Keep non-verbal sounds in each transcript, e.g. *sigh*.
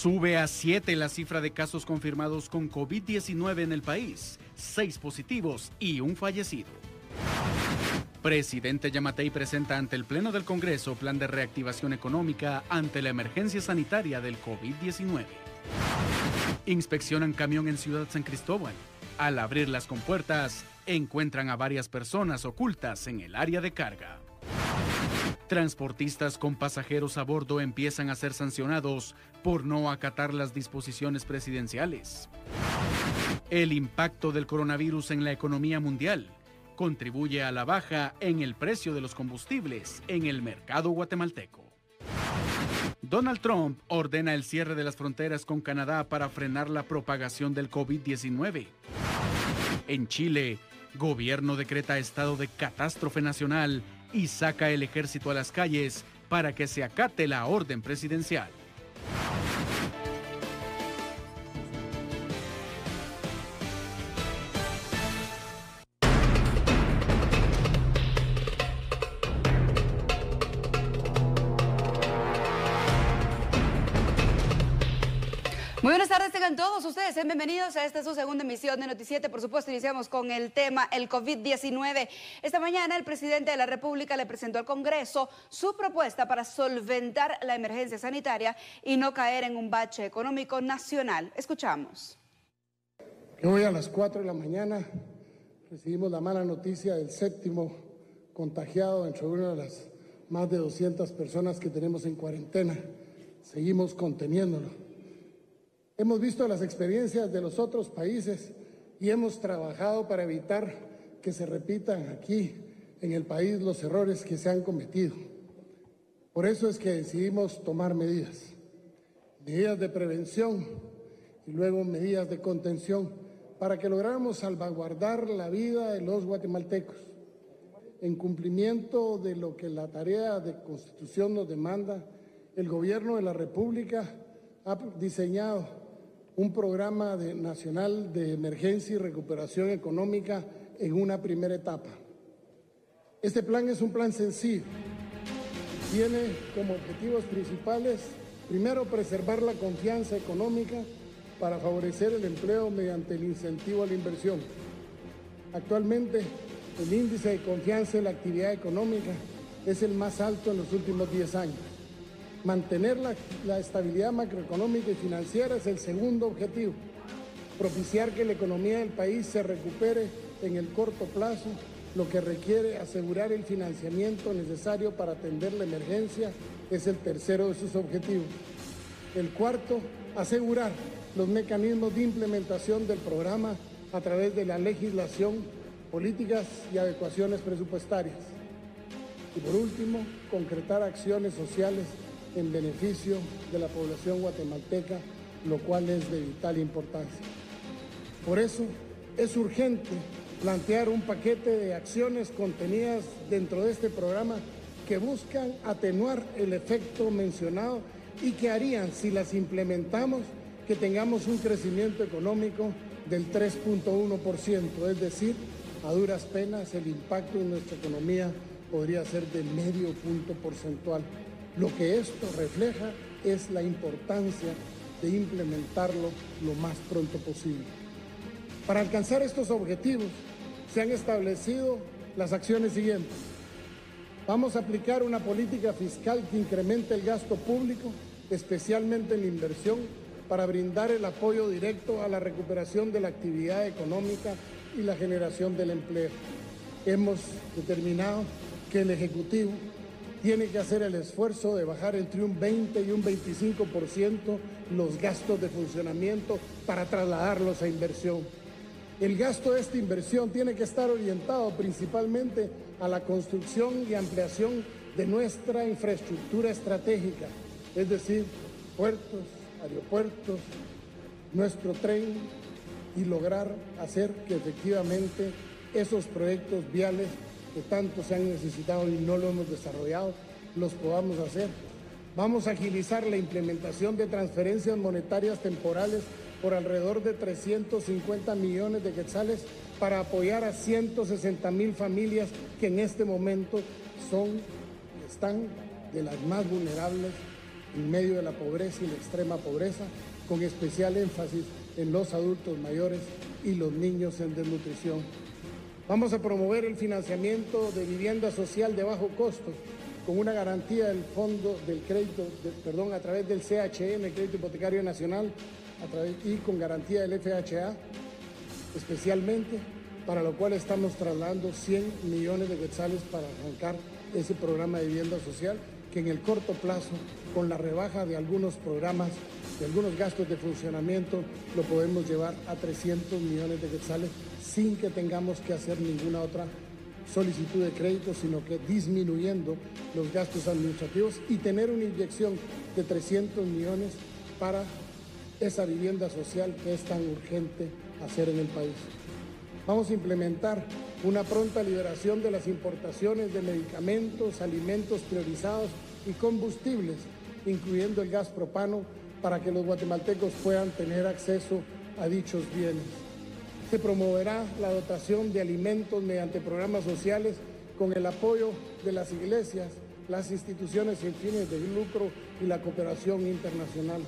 Sube a 7 la cifra de casos confirmados con COVID-19 en el país, 6 positivos y un fallecido. Presidente Yamatei presenta ante el Pleno del Congreso plan de reactivación económica ante la emergencia sanitaria del COVID-19. Inspeccionan camión en Ciudad San Cristóbal. Al abrir las compuertas, encuentran a varias personas ocultas en el área de carga. Transportistas con pasajeros a bordo empiezan a ser sancionados por no acatar las disposiciones presidenciales. El impacto del coronavirus en la economía mundial contribuye a la baja en el precio de los combustibles en el mercado guatemalteco. Donald Trump ordena el cierre de las fronteras con Canadá para frenar la propagación del COVID-19. En Chile, gobierno decreta estado de catástrofe nacional y saca el ejército a las calles para que se acate la orden presidencial. Todos ustedes. Sean bienvenidos a esta su segunda emisión de Noticiete. Por supuesto, iniciamos con el tema el COVID-19. Esta mañana el presidente de la República le presentó al Congreso su propuesta para solventar la emergencia sanitaria y no caer en un bache económico nacional. Escuchamos. Hoy a las 4 de la mañana recibimos la mala noticia del séptimo contagiado entre una de las más de 200 personas que tenemos en cuarentena. Seguimos conteniéndolo. Hemos visto las experiencias de los otros países y hemos trabajado para evitar que se repitan aquí en el país los errores que se han cometido. Por eso es que decidimos tomar medidas, medidas de prevención y luego medidas de contención para que lográramos salvaguardar la vida de los guatemaltecos en cumplimiento de lo que la tarea de constitución nos demanda, el gobierno de la República ha diseñado un programa nacional de emergencia y recuperación económica en una primera etapa. Este plan es un plan sencillo. Tiene como objetivos principales, primero, preservar la confianza económica para favorecer el empleo mediante el incentivo a la inversión. Actualmente, el índice de confianza en la actividad económica es el más alto en los últimos 10 años. Mantener la, estabilidad macroeconómica y financiera es el segundo objetivo. Propiciar que la economía del país se recupere en el corto plazo, lo que requiere asegurar el financiamiento necesario para atender la emergencia, es el tercero de sus objetivos. El cuarto, asegurar los mecanismos de implementación del programa a través de la legislación, políticas y adecuaciones presupuestarias. Y por último, concretar acciones sociales en beneficio de la población guatemalteca, lo cual es de vital importancia. Por eso es urgente plantear un paquete de acciones contenidas dentro de este programa que buscan atenuar el efecto mencionado y que harían, si las implementamos, que tengamos un crecimiento económico del 3.1%, es decir, a duras penas el impacto en nuestra economía podría ser de medio punto porcentual. Lo que esto refleja es la importancia de implementarlo lo más pronto posible. Para alcanzar estos objetivos se han establecido las acciones siguientes. Vamos a aplicar una política fiscal que incremente el gasto público, especialmente en la inversión, para brindar el apoyo directo a la recuperación de la actividad económica y la generación del empleo. Hemos determinado que el Ejecutivo tiene que hacer el esfuerzo de bajar entre un 20 y un 25% los gastos de funcionamiento para trasladarlos a inversión. El gasto de esta inversión tiene que estar orientado principalmente a la construcción y ampliación de nuestra infraestructura estratégica, es decir, puertos, aeropuertos, nuestro tren y lograr hacer que efectivamente esos proyectos viales que tanto se han necesitado y no lo hemos desarrollado, los podamos hacer. Vamos a agilizar la implementación de transferencias monetarias temporales por alrededor de 350 millones de quetzales para apoyar a 160 mil familias que en este momento son, están de las más vulnerables en medio de la pobreza y la extrema pobreza, con especial énfasis en los adultos mayores y los niños en desnutrición. Vamos a promover el financiamiento de vivienda social de bajo costo con una garantía del fondo del crédito, perdón, a través del CHN, el Crédito Hipotecario Nacional, y con garantía del FHA, especialmente, para lo cual estamos trasladando 100 millones de quetzales para arrancar ese programa de vivienda social, que en el corto plazo, con la rebaja de algunos programas, de algunos gastos de funcionamiento, lo podemos llevar a 300 millones de quetzales sin que tengamos que hacer ninguna otra solicitud de crédito, sino que disminuyendo los gastos administrativos y tener una inyección de 300 millones para esa vivienda social que es tan urgente hacer en el país. Vamos a implementar una pronta liberación de las importaciones de medicamentos, alimentos priorizados y combustibles, incluyendo el gas propano, para que los guatemaltecos puedan tener acceso a dichos bienes. Se promoverá la dotación de alimentos mediante programas sociales con el apoyo de las iglesias, las instituciones sin fines de lucro y la cooperación internacional.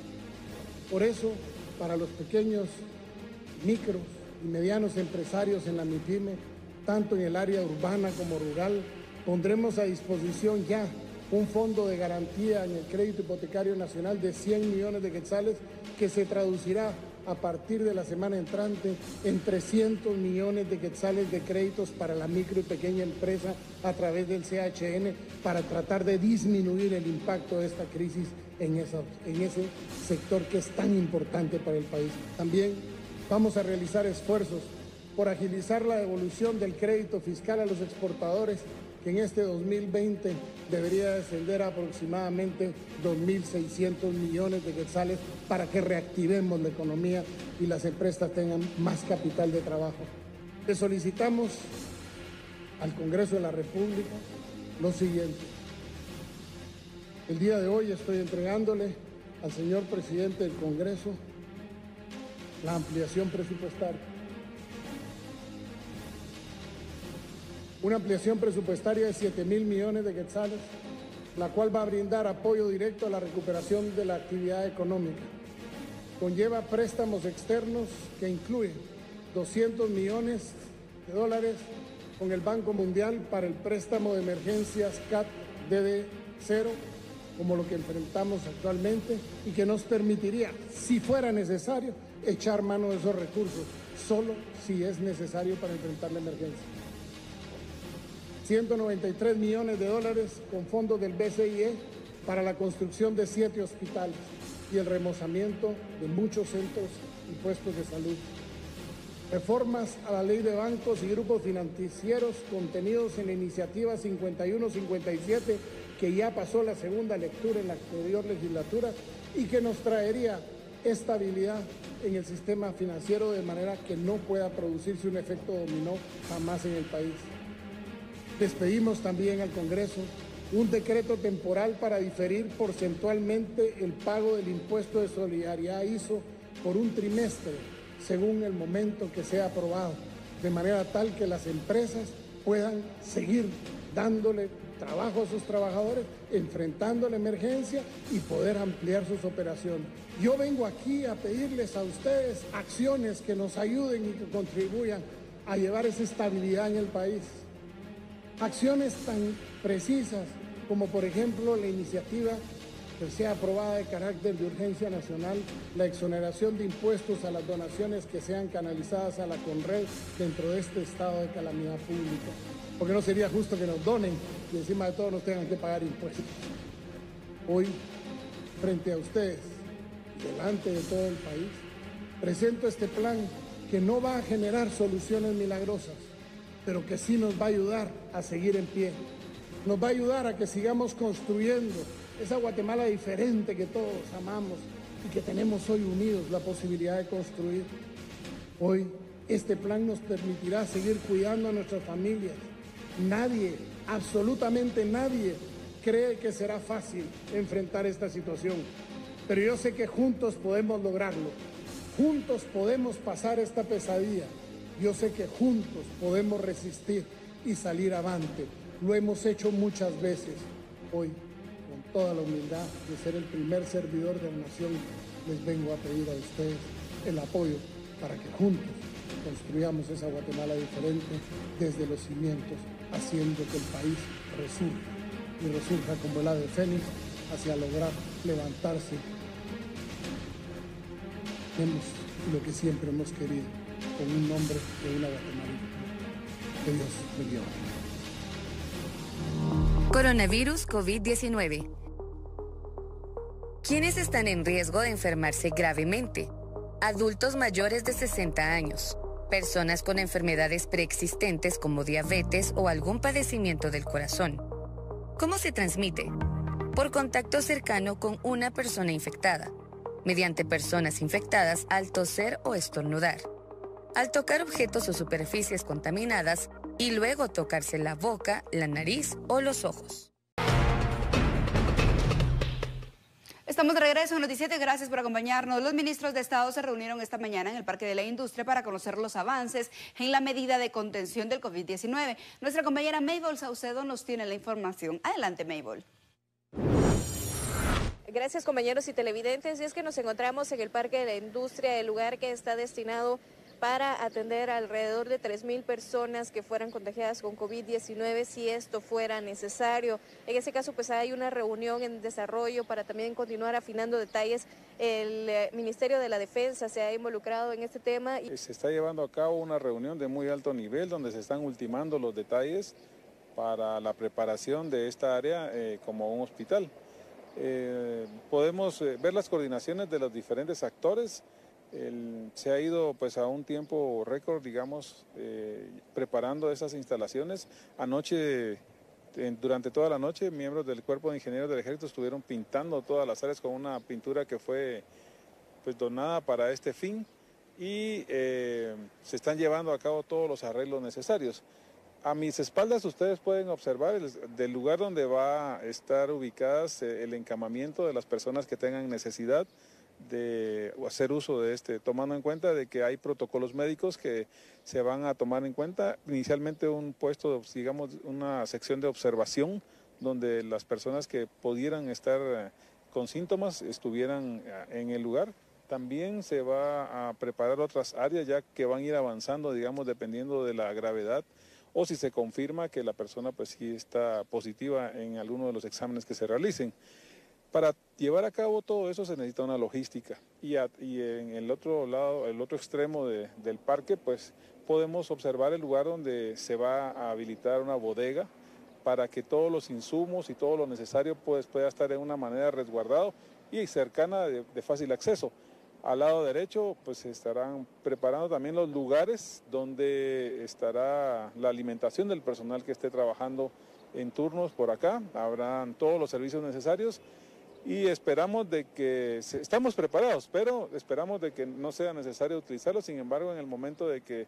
Por eso, para los pequeños, micros y medianos empresarios en la MIPYME, tanto en el área urbana como rural, pondremos a disposición ya un fondo de garantía en el crédito hipotecario nacional de 100 millones de quetzales que se traducirá a partir de la semana entrante en 300 millones de quetzales de créditos para la micro y pequeña empresa a través del CHN para tratar de disminuir el impacto de esta crisis en, en ese sector que es tan importante para el país. También vamos a realizar esfuerzos por agilizar la devolución del crédito fiscal a los exportadores que en este 2020 debería descender a aproximadamente 2.600 millones de quetzales para que reactivemos la economía y las empresas tengan más capital de trabajo. Le solicitamos al Congreso de la República lo siguiente. El día de hoy estoy entregándole al señor presidente del Congreso la ampliación presupuestaria una ampliación presupuestaria de 7 mil millones de quetzales, la cual va a brindar apoyo directo a la recuperación de la actividad económica. Conlleva préstamos externos que incluyen 200 millones de dólares con el Banco Mundial para el préstamo de emergencias CAT DD0, como lo que enfrentamos actualmente, y que nos permitiría, si fuera necesario, echar mano de esos recursos, solo si es necesario para enfrentar la emergencia. 193 millones de dólares con fondos del BCIE para la construcción de siete hospitales y el remozamiento de muchos centros y puestos de salud. Reformas a la ley de bancos y grupos financieros contenidos en la iniciativa 5157 que ya pasó la segunda lectura en la anterior legislatura y que nos traería estabilidad en el sistema financiero de manera que no pueda producirse un efecto dominó jamás en el país. Despedimos también al Congreso un decreto temporal para diferir porcentualmente el pago del impuesto de solidaridad ISO por un trimestre, según el momento que sea aprobado, de manera tal que las empresas puedan seguir dándole trabajo a sus trabajadores, enfrentando la emergencia y poder ampliar sus operaciones. Yo vengo aquí a pedirles a ustedes acciones que nos ayuden y que contribuyan a llevar esa estabilidad en el país. Acciones tan precisas como por ejemplo la iniciativa que sea aprobada de carácter de urgencia nacional, la exoneración de impuestos a las donaciones que sean canalizadas a la Conred dentro de este estado de calamidad pública. Porque no sería justo que nos donen y encima de todo nos tengan que pagar impuestos. Hoy, frente a ustedes, delante de todo el país, presento este plan que no va a generar soluciones milagrosas, pero que sí nos va a ayudar a seguir en pie. Nos va a ayudar a que sigamos construyendo esa Guatemala diferente que todos amamos y que tenemos hoy unidos la posibilidad de construir. Hoy este plan nos permitirá seguir cuidando a nuestras familias. Nadie, absolutamente nadie, cree que será fácil enfrentar esta situación, pero yo sé que juntos podemos lograrlo. Juntos podemos pasar esta pesadilla yo sé que juntos podemos resistir y salir avante. Lo hemos hecho muchas veces. Hoy, con toda la humildad de ser el primer servidor de la nación, les vengo a pedir a ustedes el apoyo para que juntos construyamos esa Guatemala diferente desde los cimientos, haciendo que el país resurja y resurja como el ave fénix hacia lograr levantarse. Tenemos lo que siempre hemos querido, con un nombre de una Guatemala. Que. Coronavirus COVID-19. ¿Quiénes están en riesgo de enfermarse gravemente? Adultos mayores de 60 años, personas con enfermedades preexistentes como diabetes o algún padecimiento del corazón. ¿Cómo se transmite? Por contacto cercano con una persona infectada, mediante personas infectadas al toser o estornudar, al tocar objetos o superficies contaminadas y luego tocarse la boca, la nariz o los ojos. Estamos de regreso en Noticiete, gracias por acompañarnos. Los ministros de Estado se reunieron esta mañana en el Parque de la Industria para conocer los avances en la medida de contención del COVID-19. Nuestra compañera Mabel Saucedo nos tiene la información. Adelante, Mabel. Gracias compañeros y televidentes. Y es que nos encontramos en el Parque de la Industria, el lugar que está destinado para atender alrededor de 3.000 personas que fueran contagiadas con COVID-19 si esto fuera necesario. En ese caso, pues hay una reunión en desarrollo para también continuar afinando detalles. El eh, Ministerio de la Defensa se ha involucrado en este tema. Se está llevando a cabo una reunión de muy alto nivel donde se están ultimando los detalles para la preparación de esta área eh, como un hospital. Eh, podemos ver las coordinaciones de los diferentes actores se ha ido pues a un tiempo récord, digamos, eh, preparando esas instalaciones. Anoche, durante toda la noche, miembros del Cuerpo de Ingenieros del Ejército estuvieron pintando todas las áreas con una pintura que fue pues donada para este fin y eh, se están llevando a cabo todos los arreglos necesarios. A mis espaldas ustedes pueden observar el, del lugar donde va a estar ubicadas eh, el encamamiento de las personas que tengan necesidad de hacer uso de este, tomando en cuenta de que hay protocolos médicos que se van a tomar en cuenta. Inicialmente un puesto, digamos, una sección de observación donde las personas que pudieran estar eh, con síntomas estuvieran eh, en el lugar. También se va a preparar otras áreas ya que van a ir avanzando, digamos, dependiendo de la gravedad o si se confirma que la persona pues sí está positiva en alguno de los exámenes que se realicen. Para llevar a cabo todo eso se necesita una logística y, en el otro lado, el otro extremo del parque, pues podemos observar el lugar donde se va a habilitar una bodega para que todos los insumos y todo lo necesario pues, pueda estar de una manera resguardado y cercana de, fácil acceso. Al lado derecho pues se estarán preparando también los lugares donde estará la alimentación del personal que esté trabajando en turnos por acá. Habrán todos los servicios necesarios y esperamos de que estamos preparados, pero esperamos de que no sea necesario utilizarlo. Sin embargo, en el momento de que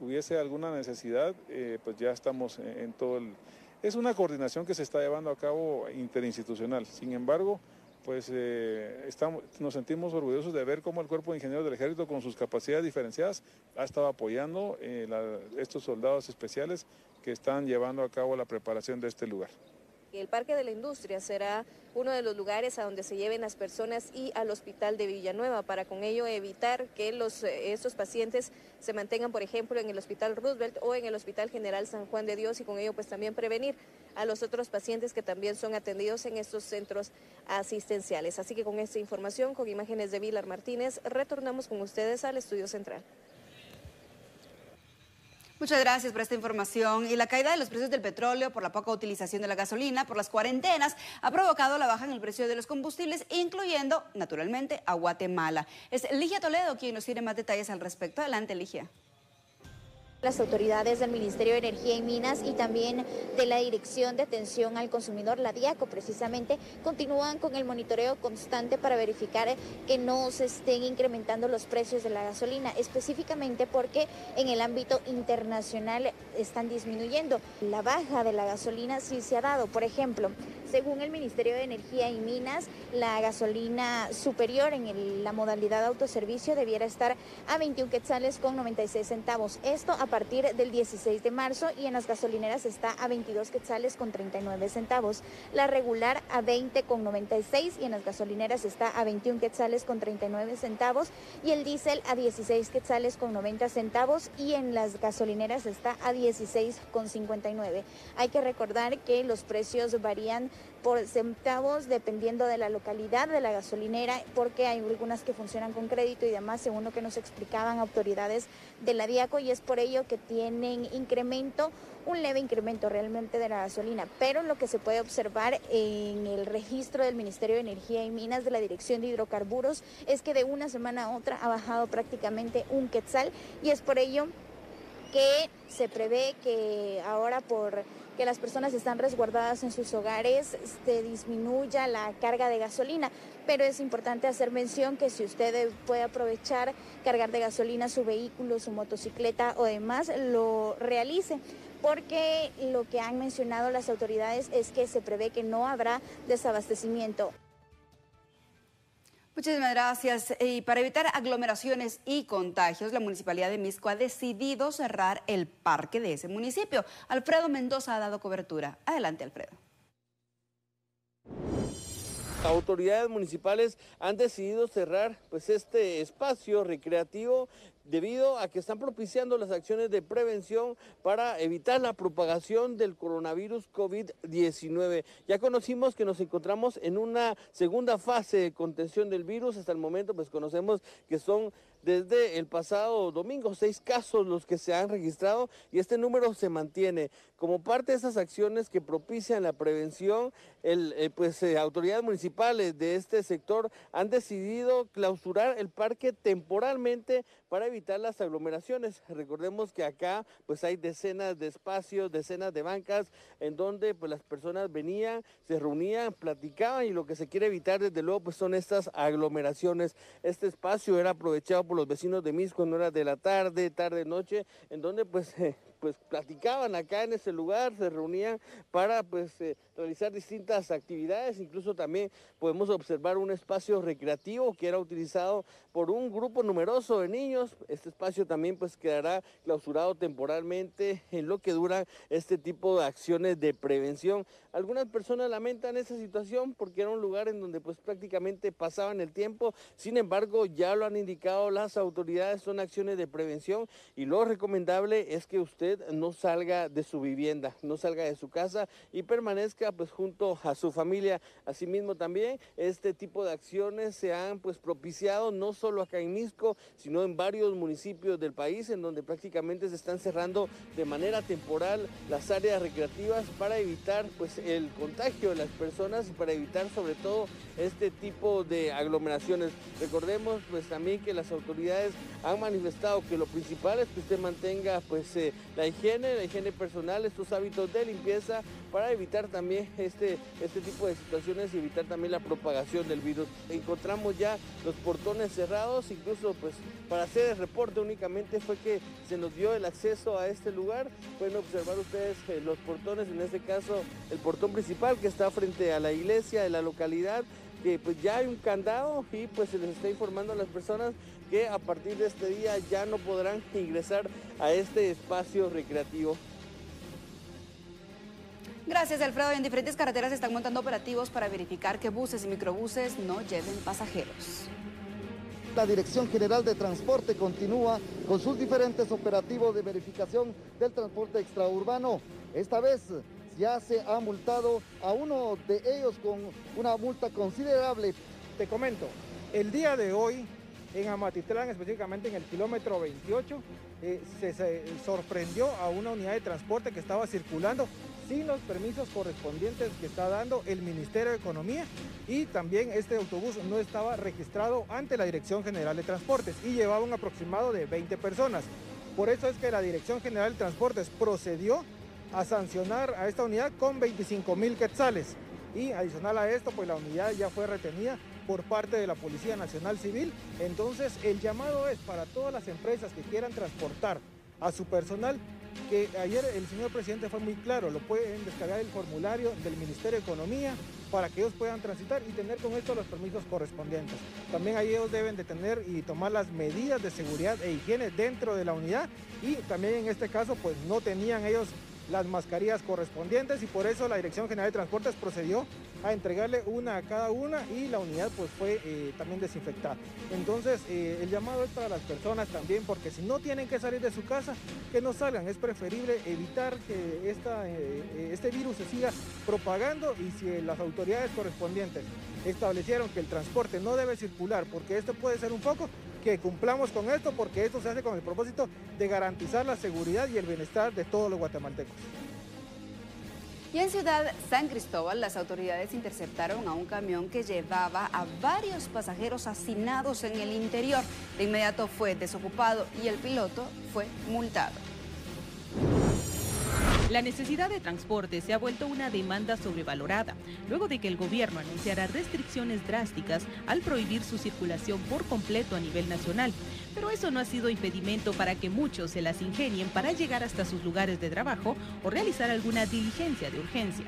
hubiese alguna necesidad, eh, pues ya estamos en, todo el... Es una coordinación que se está llevando a cabo interinstitucional. Sin embargo, pues eh, estamos, nos sentimos orgullosos de ver cómo el Cuerpo de Ingenieros del Ejército, con sus capacidades diferenciadas, ha estado apoyando eh, estos soldados especiales que están llevando a cabo la preparación de este lugar. El Parque de la Industria será uno de los lugares a donde se lleven las personas y al Hospital de Villanueva para con ello evitar que eh, estos pacientes se mantengan, por ejemplo, en el Hospital Roosevelt o en el Hospital General San Juan de Dios y con ello pues también prevenir a los otros pacientes que también son atendidos en estos centros asistenciales. Así que con esta información, con imágenes de Vilar Martínez, retornamos con ustedes al estudio central. Muchas gracias por esta información. Y la caída de los precios del petróleo por la poca utilización de la gasolina, por las cuarentenas, ha provocado la baja en el precio de los combustibles, incluyendo, naturalmente, a Guatemala. Es Ligia Toledo quien nos tiene más detalles al respecto. Adelante, Ligia. Las autoridades del Ministerio de Energía y Minas y también de la Dirección de Atención al Consumidor, la DIACO precisamente, continúan con el monitoreo constante para verificar que no se estén incrementando los precios de la gasolina, específicamente porque en el ámbito internacional están disminuyendo. La baja de la gasolina sí se ha dado. Por ejemplo, Según el Ministerio de Energía y Minas, la gasolina superior en la modalidad autoservicio debiera estar a 21 quetzales con 96 centavos. Esto a partir del 16 de marzo y en las gasolineras está a 22 quetzales con 39 centavos. La regular a 20 con 96 y en las gasolineras está a 21 quetzales con 39 centavos y el diésel a 16 quetzales con 90 centavos y en las gasolineras está a 16 con 59. Hay que recordar que los precios varían por centavos dependiendo de la localidad de la gasolinera, porque hay algunas que funcionan con crédito y demás, según lo que nos explicaban autoridades de la DIACO, y es por ello que tienen incremento, un leve incremento realmente de la gasolina. Pero lo que se puede observar en el registro del Ministerio de Energía y Minas de la Dirección de Hidrocarburos es que de una semana a otra ha bajado prácticamente un quetzal, y es por ello que se prevé que ahora por que las personas están resguardadas en sus hogares, se este, disminuya la carga de gasolina. Pero es importante hacer mención que si usted puede aprovechar cargar de gasolina su vehículo, su motocicleta o demás, lo realice porque lo que han mencionado las autoridades es que se prevé que no habrá desabastecimiento. Muchísimas gracias. Y para evitar aglomeraciones y contagios, la Municipalidad de Misco ha decidido cerrar el parque de ese municipio. Alfredo Mendoza ha dado cobertura. Adelante, Alfredo. Autoridades municipales han decidido cerrar pues este espacio recreativo debido a que están propiciando las acciones de prevención para evitar la propagación del coronavirus COVID-19. Ya conocimos que nos encontramos en una segunda fase de contención del virus. Hasta el momento pues conocemos que son desde el pasado domingo seis casos los que se han registrado y este número se mantiene. Como parte de esas acciones que propician la prevención, eh, pues eh, autoridades municipales de este sector han decidido clausurar el parque temporalmente para evitar las aglomeraciones. Recordemos que acá pues hay decenas de espacios, decenas de bancas en donde pues las personas venían, se reunían, platicaban y lo que se quiere evitar desde luego pues son estas aglomeraciones. Este espacio era aprovechado por los vecinos de Misco en horas de la tarde, tarde, noche, en donde pues *laughs* pues platicaban acá en ese lugar, se reunían para pues eh, realizar distintas actividades, incluso también podemos observar un espacio recreativo que era utilizado por un grupo numeroso de niños. Este espacio también pues quedará clausurado temporalmente en lo que dura este tipo de acciones de prevención. Algunas personas lamentan esa situación porque era un lugar en donde pues prácticamente pasaban el tiempo, sin embargo ya lo han indicado las autoridades, son acciones de prevención y lo recomendable es que usted no salga de su vivienda, no salga de su casa y permanezca pues junto a su familia. Asimismo también este tipo de acciones se han pues propiciado no solo acá en Misco, sino en varios municipios del país en donde prácticamente se están cerrando de manera temporal las áreas recreativas para evitar pues el contagio de las personas y para evitar sobre todo este tipo de aglomeraciones. Recordemos pues también que las autoridades han manifestado que lo principal es que usted mantenga pues eh, la higiene, la higiene personal, estos hábitos de limpieza para evitar también este, este tipo de situaciones y evitar también la propagación del virus. Encontramos ya los portones cerrados, incluso pues para hacer el reporte únicamente fue que se nos dio el acceso a este lugar. Pueden observar ustedes eh, los portones, en este caso el portón principal que está frente a la iglesia de la localidad que pues ya hay un candado y pues se les está informando a las personas que a partir de este día ya no podrán ingresar a este espacio recreativo. Gracias, Alfredo. En diferentes carreteras se están montando operativos para verificar que buses y microbuses no lleven pasajeros. La Dirección General de Transporte continúa con sus diferentes operativos de verificación del transporte extraurbano. Esta vez ya se ha multado a uno de ellos con una multa considerable. Te comento, el día de hoy en Amatitlán, específicamente en el kilómetro 28, eh, se, sorprendió a una unidad de transporte que estaba circulando sin los permisos correspondientes que está dando el Ministerio de Economía y también este autobús no estaba registrado ante la Dirección General de Transportes y llevaba un aproximado de 20 personas. Por eso es que la Dirección General de Transportes procedió a sancionar a esta unidad con 25 mil quetzales. Y adicional a esto, pues la unidad ya fue retenida por parte de la Policía Nacional Civil. Entonces, el llamado es para todas las empresas que quieran transportar a su personal que ayer el señor presidente fue muy claro, lo pueden descargar el formulario del Ministerio de Economía para que ellos puedan transitar y tener con esto los permisos correspondientes. También ahí ellos deben de tener y tomar las medidas de seguridad e higiene dentro de la unidad y también en este caso pues no tenían ellos las mascarillas correspondientes y por eso la Dirección General de Transportes procedió a entregarle una a cada una y la unidad pues fue eh, también desinfectada. Entonces eh, el llamado es para las personas también porque si no tienen que salir de su casa, que no salgan. Es preferible evitar que esta, eh, este virus se siga propagando y si las autoridades correspondientes establecieron que el transporte no debe circular porque esto puede ser un foco, que cumplamos con esto porque esto se hace con el propósito de garantizar la seguridad y el bienestar de todos los guatemaltecos. Y en Ciudad San Cristóbal, las autoridades interceptaron a un camión que llevaba a varios pasajeros hacinados en el interior. De inmediato fue desocupado y el piloto fue multado. La necesidad de transporte se ha vuelto una demanda sobrevalorada, luego de que el gobierno anunciara restricciones drásticas al prohibir su circulación por completo a nivel nacional. Pero eso no ha sido impedimento para que muchos se las ingenien para llegar hasta sus lugares de trabajo o realizar alguna diligencia de urgencia.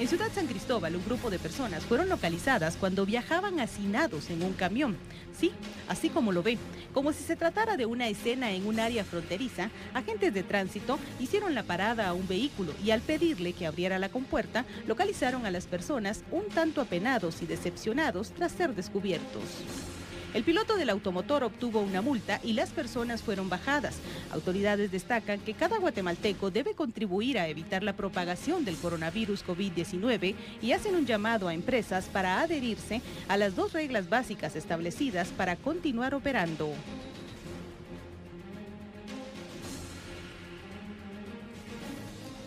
En Ciudad San Cristóbal, un grupo de personas fueron localizadas cuando viajaban hacinados en un camión. Sí, así como lo ve. Como si se tratara de una escena en un área fronteriza, agentes de tránsito hicieron la parada a un vehículo y al pedirle que abriera la compuerta, localizaron a las personas un tanto apenados y decepcionados tras ser descubiertos. El piloto del automotor obtuvo una multa y las personas fueron bajadas. Autoridades destacan que cada guatemalteco debe contribuir a evitar la propagación del coronavirus COVID-19 y hacen un llamado a empresas para adherirse a las dos reglas básicas establecidas para continuar operando.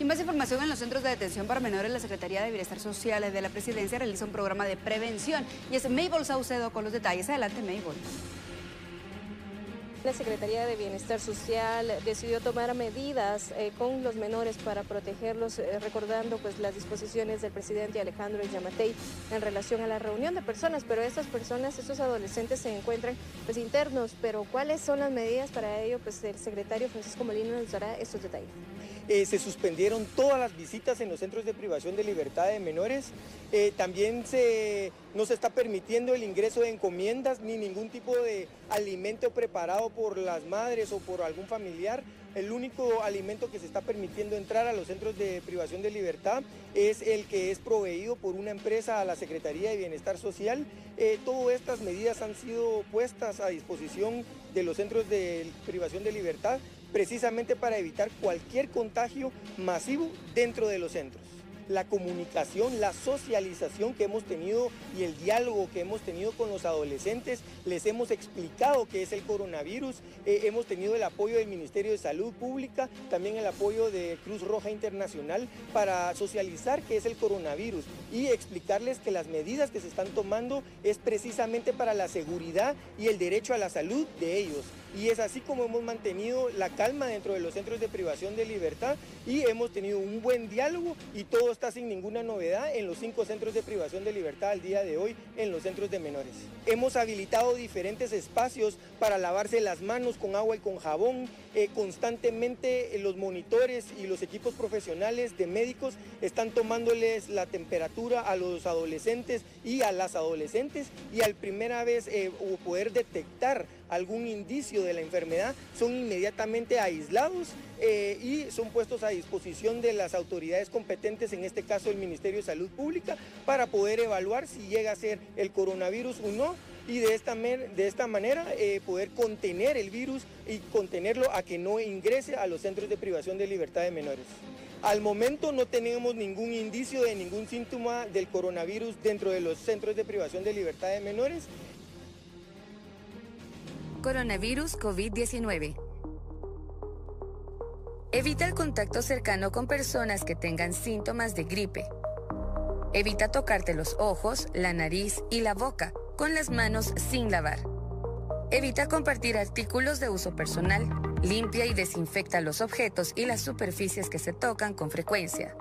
Y más información en los centros de detención para menores, la Secretaría de Bienestar Social de la Presidencia realiza un programa de prevención. Y es Mabel Saucedo con los detalles. Adelante, Mabel. La Secretaría de Bienestar Social decidió tomar medidas eh, con los menores para protegerlos, eh, recordando pues las disposiciones del presidente Alejandro Yamatei en relación a la reunión de personas, pero estas personas, estos adolescentes se encuentran pues internos, pero ¿cuáles son las medidas para ello? Pues el secretario Francisco Molino nos dará estos detalles. Eh, se suspendieron todas las visitas en los centros de privación de libertad de menores. Eh, también se, no se está permitiendo el ingreso de encomiendas ni ningún tipo de alimento preparado por las madres o por algún familiar. El único alimento que se está permitiendo entrar a los centros de privación de libertad es el que es proveído por una empresa a la Secretaría de Bienestar Social. Eh, todas estas medidas han sido puestas a disposición de los centros de privación de libertad precisamente para evitar cualquier contagio masivo dentro de los centros la comunicación, la socialización que hemos tenido y el diálogo que hemos tenido con los adolescentes. Les hemos explicado qué es el coronavirus, eh, hemos tenido el apoyo del Ministerio de Salud Pública, también el apoyo de Cruz Roja Internacional para socializar qué es el coronavirus y explicarles que las medidas que se están tomando es precisamente para la seguridad y el derecho a la salud de ellos. Y es así como hemos mantenido la calma dentro de los centros de privación de libertad y hemos tenido un buen diálogo y todo está sin ninguna novedad en los cinco centros de privación de libertad al día de hoy en los centros de menores. Hemos habilitado diferentes espacios para lavarse las manos con agua y con jabón. Eh, constantemente los monitores y los equipos profesionales de médicos están tomándoles la temperatura a los adolescentes y a las adolescentes y al primera vez eh, poder detectar algún indicio de la enfermedad, son inmediatamente aislados eh, y son puestos a disposición de las autoridades competentes, en este caso el Ministerio de Salud Pública, para poder evaluar si llega a ser el coronavirus o no y de esta, de esta manera eh, poder contener el virus y contenerlo a que no ingrese a los centros de privación de libertad de menores. Al momento no tenemos ningún indicio de ningún síntoma del coronavirus dentro de los centros de privación de libertad de menores Coronavirus COVID-19. Evita el contacto cercano con personas que tengan síntomas de gripe. Evita tocarte los ojos, la nariz y la boca con las manos sin lavar. Evita compartir artículos de uso personal. Limpia y desinfecta los objetos y las superficies que se tocan con frecuencia.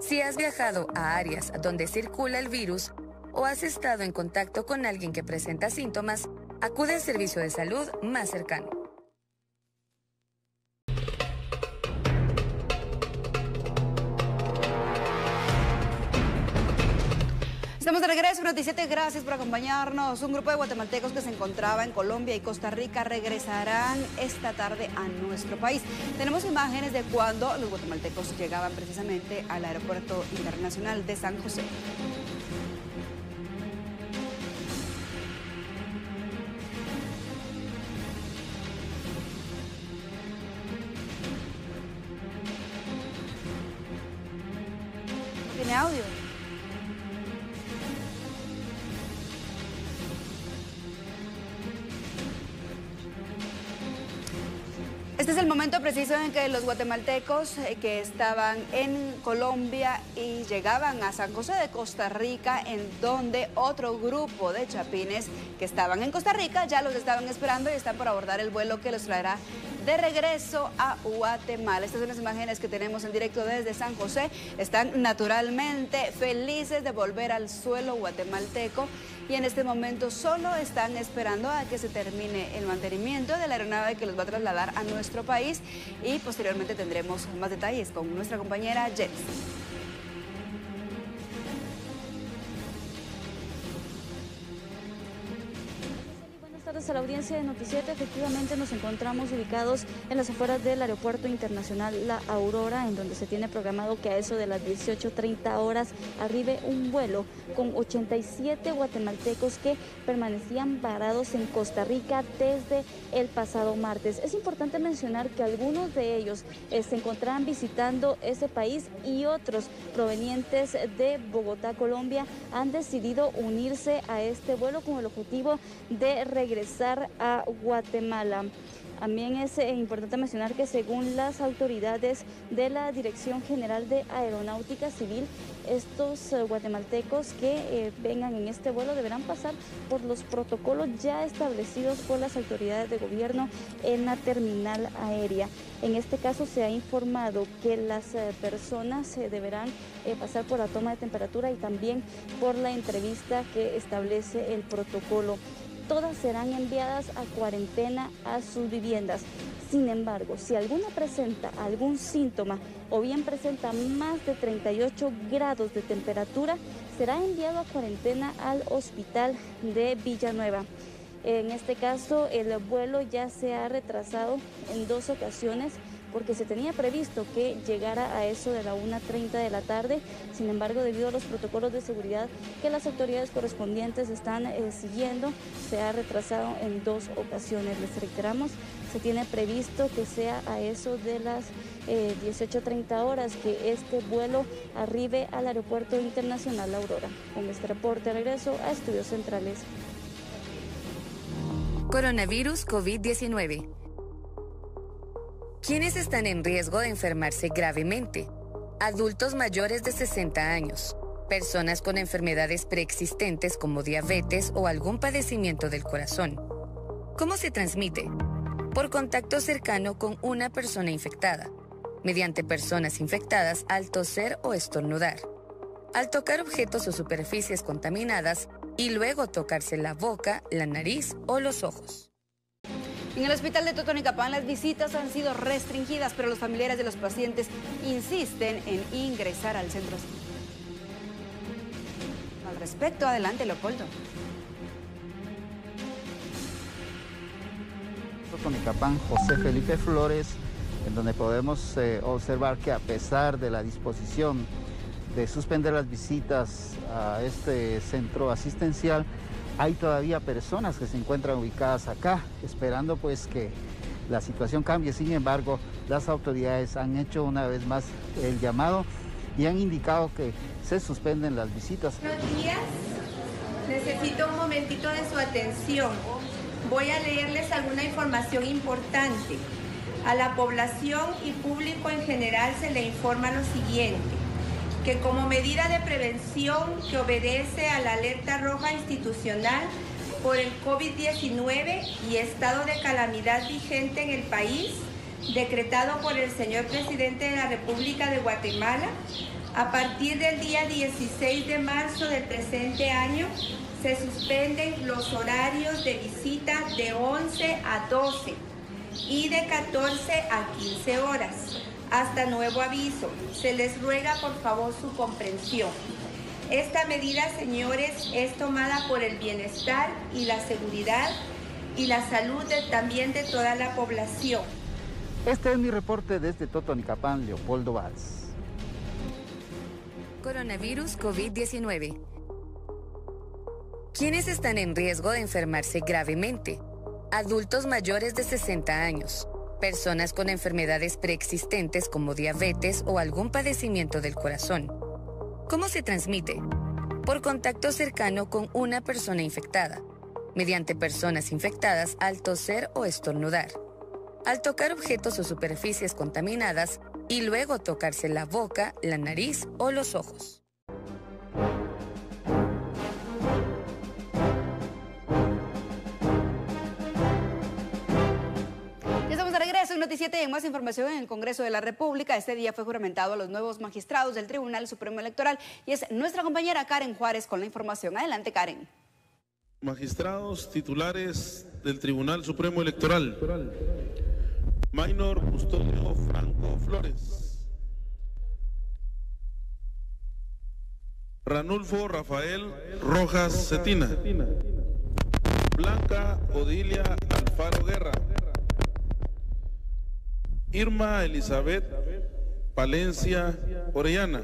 Si has viajado a áreas donde circula el virus o has estado en contacto con alguien que presenta síntomas, Acude al servicio de salud más cercano. Estamos de regreso, Noticiete, gracias por acompañarnos. Un grupo de guatemaltecos que se encontraba en Colombia y Costa Rica regresarán esta tarde a nuestro país. Tenemos imágenes de cuando los guatemaltecos llegaban precisamente al aeropuerto internacional de San José. ¿Tiene audio? Este es el momento preciso en que los guatemaltecos eh, que estaban en Colombia y llegaban a San José de Costa Rica, en donde otro grupo de chapines que estaban en Costa Rica ya los estaban esperando y están por abordar el vuelo que los traerá de regreso a Guatemala. Estas son las imágenes que tenemos en directo desde San José. Están naturalmente felices de volver al suelo guatemalteco y en este momento solo están esperando a que se termine el mantenimiento de la aeronave que los va a trasladar a nuestro país y posteriormente tendremos más detalles con nuestra compañera Jess. A la audiencia de Noticiete. Efectivamente nos encontramos ubicados en las afueras del Aeropuerto Internacional La Aurora, en donde se tiene programado que a eso de las 18.30 horas arribe un vuelo con 87 guatemaltecos que permanecían varados en Costa Rica desde el pasado martes. Es importante mencionar que algunos de ellos eh, se encontraban visitando ese país y otros provenientes de Bogotá, Colombia, han decidido unirse a este vuelo con el objetivo de regresar a Guatemala. También es eh, importante mencionar que según las autoridades de la Dirección General de Aeronáutica Civil, estos eh, guatemaltecos que eh, vengan en este vuelo deberán pasar por los protocolos ya establecidos por las autoridades de gobierno en la terminal aérea. En este caso se ha informado que las personas deberán pasar por la toma de temperatura y también por la entrevista que establece el protocolo todas serán enviadas a cuarentena a sus viviendas. Sin embargo, si alguna presenta algún síntoma o bien presenta más de 38 grados de temperatura, será enviado a cuarentena al hospital de Villanueva. En este caso, el vuelo ya se ha retrasado en dos ocasiones porque se tenía previsto que llegara a eso de la 1.30 de la tarde. Sin embargo, debido a los protocolos de seguridad que las autoridades correspondientes están eh, siguiendo, se ha retrasado en dos ocasiones. Les reiteramos, se tiene previsto que sea a eso de las 18.30 eh, horas que este vuelo arribe al Aeropuerto Internacional Aurora. Con este reporte regreso a Estudios Centrales. Coronavirus COVID-19 ¿Quiénes están en riesgo de enfermarse gravemente? Adultos mayores de 60 años, personas con enfermedades preexistentes como diabetes o algún padecimiento del corazón. ¿Cómo se transmite? Por contacto cercano con una persona infectada, mediante personas infectadas al toser o estornudar, al tocar objetos o superficies contaminadas y luego tocarse la boca, la nariz o los ojos. En el hospital de Totonicapán las visitas han sido restringidas, pero los familiares de los pacientes insisten en ingresar al centro. Al respecto, adelante, Leopoldo. Totonicapán, José Felipe Flores, en donde podemos eh, observar que a pesar de la disposición de suspender las visitas a este centro asistencial, hay todavía personas que se encuentran ubicadas acá, esperando pues que la situación cambie. Sin embargo, las autoridades han hecho una vez más el llamado y han indicado que se suspenden las visitas. Buenos días, necesito un momentito de su atención. Voy a leerles alguna información importante. A la población y público en general se le informa lo siguiente que como medida de prevención que obedece a la alerta roja institucional por el COVID-19 y estado de calamidad vigente en el país, decretado por el señor presidente de la República de Guatemala, a partir del día 16 de marzo del presente año, se suspenden los horarios de visita de 11 a 12 y de 14 a 15 horas hasta nuevo aviso. Se les ruega por favor su comprensión. Esta medida, señores, es tomada por el bienestar y la seguridad y la salud también de toda la población. Este es mi reporte desde Totonicapán, Leopoldo Valls. Coronavirus COVID-19. ¿Quiénes están en riesgo de enfermarse gravemente? Adultos mayores de 60 años, personas con enfermedades preexistentes como diabetes o algún padecimiento del corazón. ¿Cómo se transmite? Por contacto cercano con una persona infectada, mediante personas infectadas al toser o estornudar, al tocar objetos o superficies contaminadas y luego tocarse la boca, la nariz o los ojos. En Noticiete y en más información en el Congreso de la República. Este día fue juramentado a los nuevos magistrados del Tribunal Supremo Electoral y es nuestra compañera Karen Juárez con la información. Adelante, Karen. Magistrados titulares del Tribunal Supremo Electoral. Maynor Custodio Franco Flores. Ranulfo Rafael Rojas Cetina. Blanca Odilia Alfaro Guerra. Irma Elizabeth Palencia Orellana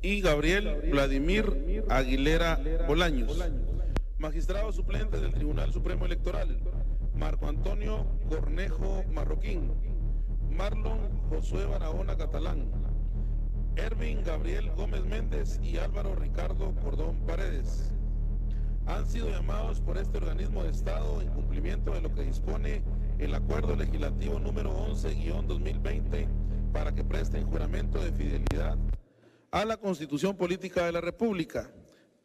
y Gabriel Vladimir Aguilera Bolaños. Magistrado suplente del Tribunal Supremo Electoral, Marco Antonio Cornejo Marroquín, Marlon Josué Barahona Catalán, Ervin Gabriel Gómez Méndez y Álvaro Ricardo Cordón Paredes. Han sido llamados por este organismo de Estado en cumplimiento de lo que dispone el acuerdo legislativo número 11-2020 para que presten juramento de fidelidad a la Constitución Política de la República,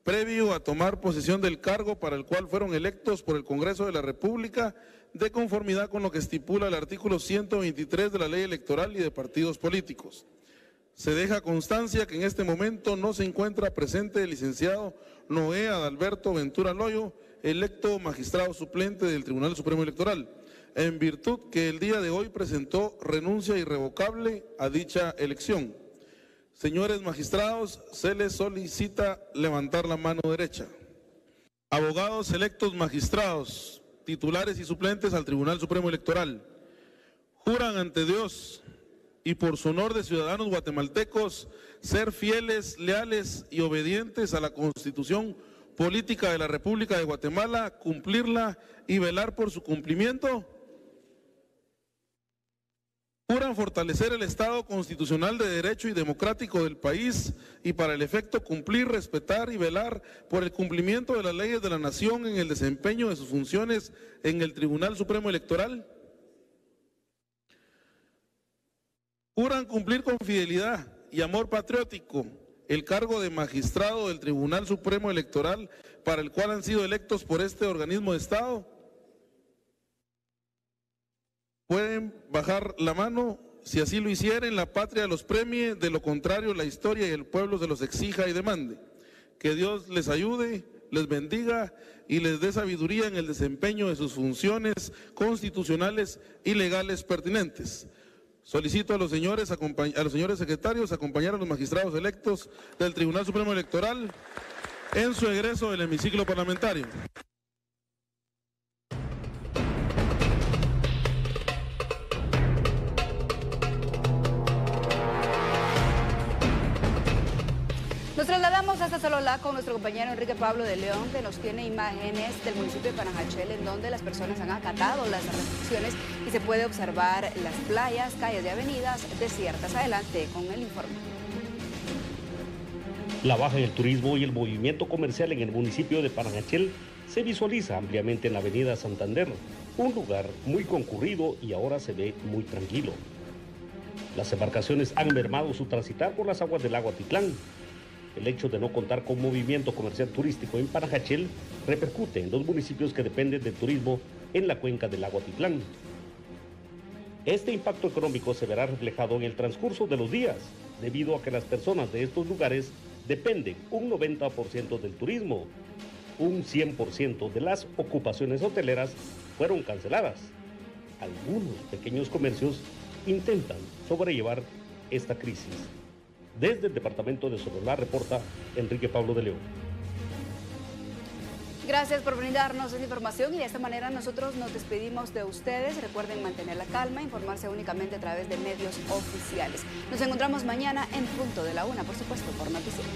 previo a tomar posesión del cargo para el cual fueron electos por el Congreso de la República, de conformidad con lo que estipula el artículo 123 de la Ley Electoral y de Partidos Políticos. Se deja constancia que en este momento no se encuentra presente el licenciado Noé Adalberto Ventura Loyo, electo magistrado suplente del Tribunal Supremo Electoral en virtud que el día de hoy presentó renuncia irrevocable a dicha elección. Señores magistrados, se les solicita levantar la mano derecha. Abogados electos magistrados, titulares y suplentes al Tribunal Supremo Electoral, juran ante Dios y por su honor de ciudadanos guatemaltecos ser fieles, leales y obedientes a la Constitución Política de la República de Guatemala, cumplirla y velar por su cumplimiento. Juran fortalecer el Estado constitucional de derecho y democrático del país y para el efecto cumplir, respetar y velar por el cumplimiento de las leyes de la nación en el desempeño de sus funciones en el Tribunal Supremo Electoral. Juran cumplir con fidelidad y amor patriótico el cargo de magistrado del Tribunal Supremo Electoral para el cual han sido electos por este organismo de Estado Pueden bajar la mano, si así lo hicieren, la patria los premie, de lo contrario la historia y el pueblo se los exija y demande. Que Dios les ayude, les bendiga y les dé sabiduría en el desempeño de sus funciones constitucionales y legales pertinentes. Solicito a los señores, a los señores secretarios acompañar a los magistrados electos del Tribunal Supremo Electoral en su egreso del hemiciclo parlamentario. Trasladamos hasta Salolá con nuestro compañero Enrique Pablo de León, que nos tiene imágenes del municipio de Panajachel, en donde las personas han acatado las restricciones y se puede observar las playas, calles y avenidas desiertas. Adelante con el informe. La baja en el turismo y el movimiento comercial en el municipio de Panajachel se visualiza ampliamente en la avenida Santander, un lugar muy concurrido y ahora se ve muy tranquilo. Las embarcaciones han mermado su transitar por las aguas del lago Atitlán, el hecho de no contar con movimiento comercial turístico en Panajachel repercute en dos municipios que dependen del turismo en la cuenca del lago Atitlán. Este impacto económico se verá reflejado en el transcurso de los días, debido a que las personas de estos lugares dependen un 90% del turismo. Un 100% de las ocupaciones hoteleras fueron canceladas. Algunos pequeños comercios intentan sobrellevar esta crisis. Desde el departamento de Sololá reporta Enrique Pablo de León. Gracias por brindarnos esta información y de esta manera nosotros nos despedimos de ustedes. Recuerden mantener la calma, informarse únicamente a través de medios oficiales. Nos encontramos mañana en punto de la una, por supuesto, por Noticiero.